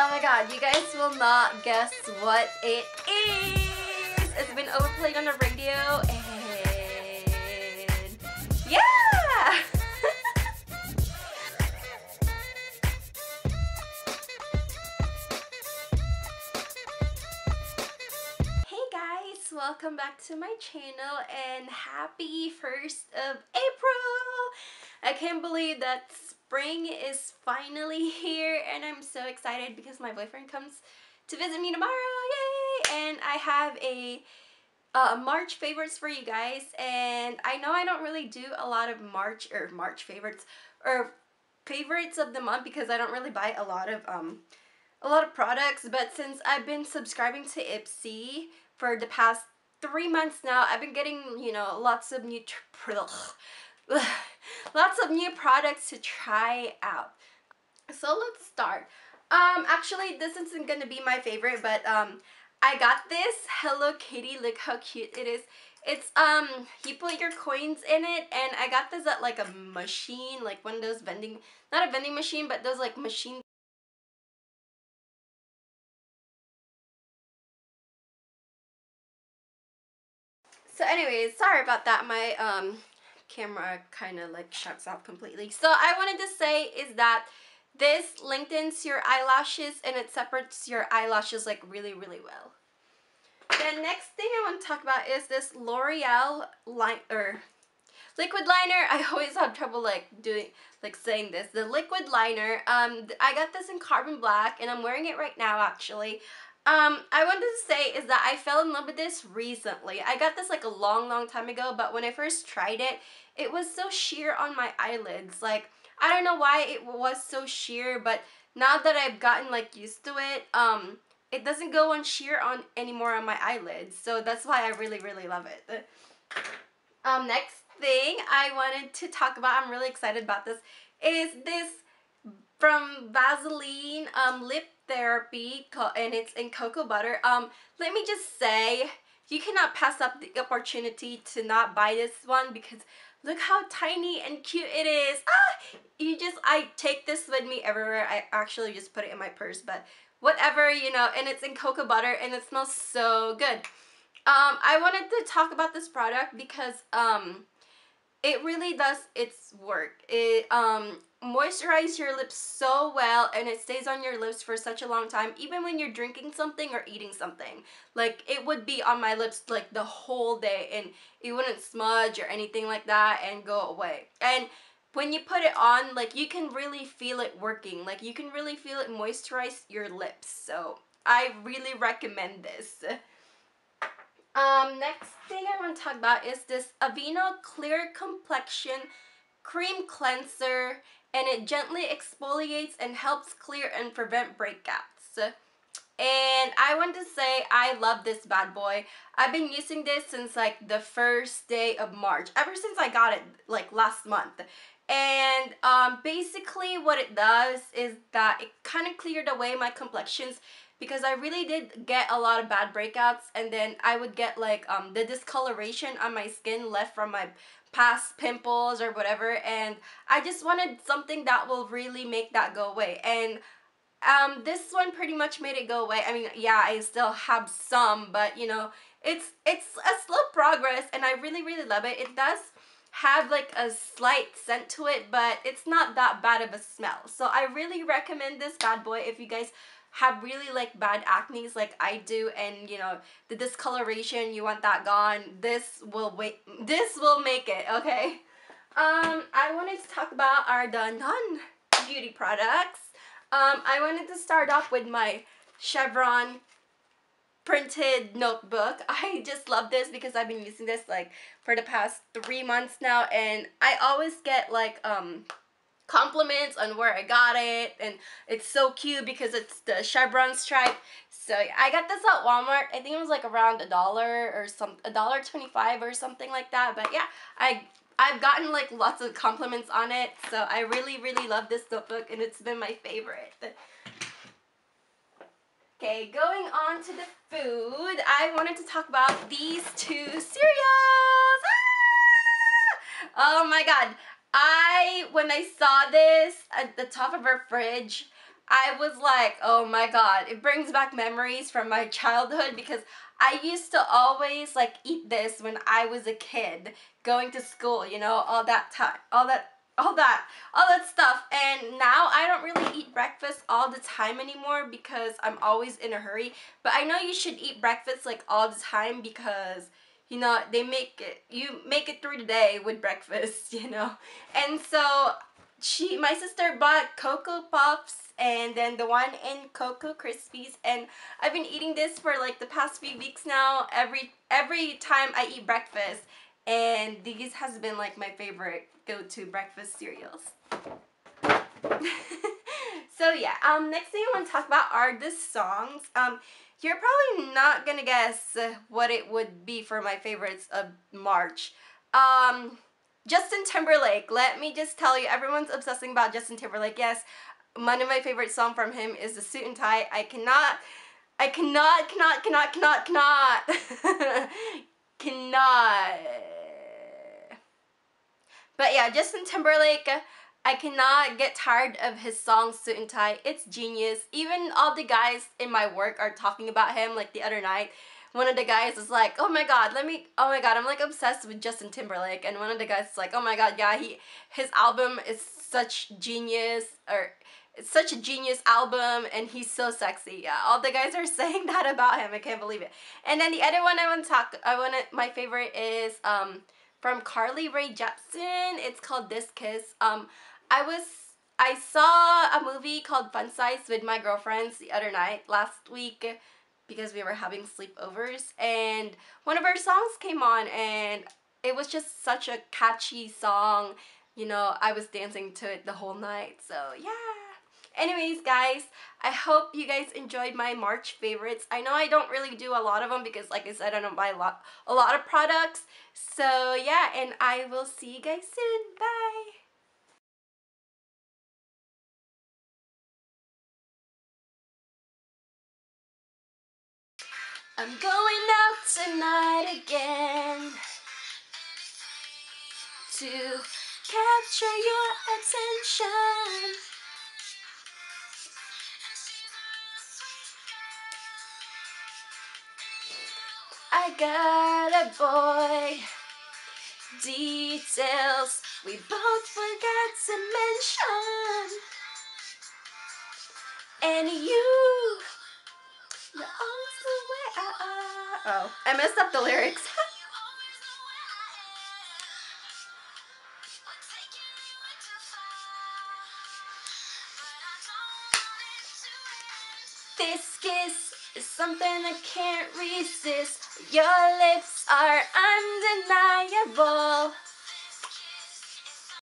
Oh my god, you guys will not guess what it is. It's been overplayed on the radio and yeah! hey guys, welcome back to my channel and happy 1st of April! I can't believe that spring is finally here and I'm so excited because my boyfriend comes to visit me tomorrow, yay! And I have a uh, March favorites for you guys and I know I don't really do a lot of March or March favorites or favorites of the month because I don't really buy a lot of um a lot of products but since I've been subscribing to Ipsy for the past three months now I've been getting you know lots of new lots of new products to try out. So let's start. Um, actually, this isn't gonna be my favorite, but um, I got this Hello Kitty. Look how cute it is. It's um, you put your coins in it, and I got this at like a machine, like one of those vending, not a vending machine, but those like machine. So anyways, sorry about that. My um camera kind of like shuts off completely. So I wanted to say is that this lengthens your eyelashes and it separates your eyelashes like really, really well. The next thing I want to talk about is this L'Oreal line or liquid liner. I always have trouble like doing like saying this. The liquid liner. Um, I got this in carbon black and I'm wearing it right now actually. Um, I wanted to say is that I fell in love with this recently. I got this like a long, long time ago, but when I first tried it, it was so sheer on my eyelids. Like, I don't know why it was so sheer, but now that I've gotten like used to it, um, it doesn't go on sheer on anymore on my eyelids. So that's why I really, really love it. Um, next thing I wanted to talk about, I'm really excited about this, is this from Vaseline um, lip therapy and it's in cocoa butter. Um, let me just say, you cannot pass up the opportunity to not buy this one because look how tiny and cute it is. Ah, you just, I take this with me everywhere. I actually just put it in my purse, but whatever, you know, and it's in cocoa butter and it smells so good. Um, I wanted to talk about this product because, um, it really does its work. It um moisturizes your lips so well and it stays on your lips for such a long time even when you're drinking something or eating something. Like it would be on my lips like the whole day and it wouldn't smudge or anything like that and go away. And when you put it on, like you can really feel it working. Like you can really feel it moisturize your lips. So I really recommend this. Um, next thing I want to talk about is this Aveeno Clear Complexion Cream Cleanser and it gently exfoliates and helps clear and prevent breakouts. And I want to say I love this bad boy. I've been using this since like the first day of March, ever since I got it like last month. And um, basically what it does is that it kind of cleared away my complexions because I really did get a lot of bad breakouts and then I would get like um, the discoloration on my skin left from my past pimples or whatever and I just wanted something that will really make that go away and um, this one pretty much made it go away. I mean, yeah, I still have some, but you know, it's it's a slow progress and I really, really love it. It does have like a slight scent to it, but it's not that bad of a smell. So I really recommend this bad boy if you guys have really like bad acne's like I do and you know the discoloration you want that gone this will wait this will make it okay? Um I wanted to talk about our the non beauty products. Um I wanted to start off with my chevron printed notebook. I just love this because I've been using this like for the past three months now and I always get like um compliments on where I got it and it's so cute because it's the chevron stripe. So yeah, I got this at Walmart. I think it was like around a dollar or some a dollar 25 or something like that. But yeah I I've gotten like lots of compliments on it. So I really really love this notebook and it's been my favorite. Okay going on to the food. I wanted to talk about these two cereals. Ah! oh my god I, when I saw this at the top of her fridge, I was like, oh my god, it brings back memories from my childhood because I used to always like eat this when I was a kid going to school, you know, all that time, all that all that all that stuff. And now I don't really eat breakfast all the time anymore because I'm always in a hurry. But I know you should eat breakfast like all the time because you know they make it you make it through the day with breakfast you know? And so she my sister bought cocoa puffs and then the one in cocoa krispies and i've been eating this for like the past few weeks now. Every every time i eat breakfast and these has been like my favorite go-to breakfast cereals. So yeah um next thing i want to talk about are the songs. Um you're probably not gonna guess what it would be for my favorites of march um Justin Timberlake. Let me just tell you, everyone's obsessing about Justin Timberlake. Yes, one of my favorite songs from him is the suit and tie. I cannot, I cannot, cannot, cannot, cannot, cannot, cannot. But yeah, Justin Timberlake. I cannot get tired of his song Suit and Tie. It's genius. Even all the guys in my work are talking about him like the other night one of the guys is like, oh my god, let me, oh my god, I'm like obsessed with Justin Timberlake, and one of the guys is like, oh my god, yeah, he, his album is such genius, or it's such a genius album, and he's so sexy. Yeah, all the guys are saying that about him. I can't believe it. And then the other one I want to talk, I want to, my favorite is um from Carly Rae Jepsen. It's called This Kiss. Um, I was I saw a movie called Fun Size with my girlfriends the other night last week because we were having sleepovers and one of our songs came on and it was just such a catchy song. You know, I was dancing to it the whole night. So, yeah. Anyways, guys, I hope you guys enjoyed my March favorites. I know I don't really do a lot of them because, like I said, I don't buy a lot, a lot of products. So, yeah, and I will see you guys soon. Bye! I'm going out tonight again to capture your attention. I got a boy. Details we both forgot to mention. And you, you're always the way I are. Oh, I messed up the lyrics. this kiss is something I can't resist. Your lips are undeniable.